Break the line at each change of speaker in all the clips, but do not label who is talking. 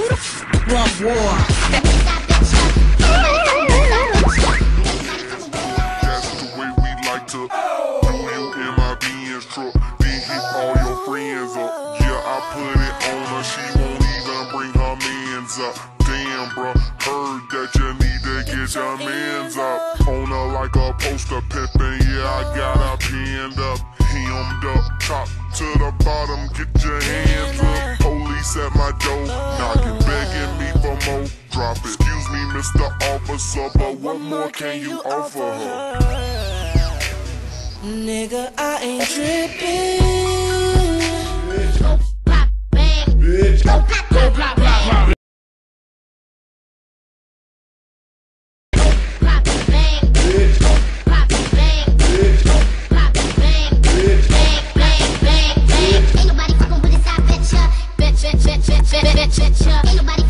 Who the f war?
That's the way we like to do you in my truck. Then hit all your friends up. Yeah, I put it on her. She won't even bring her mans up. Damn, bruh, heard that you need to get your mans up. On her like a poster pimpin'. Yeah, I got her pinned up. Hemmed up, top to the bottom. Get your hands up. Police at my door, me for more. Drop it. Excuse me, Mr. Officer, but what more can you offer her?
Nigga, I ain't tripping.
Bang,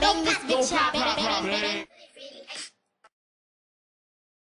Don't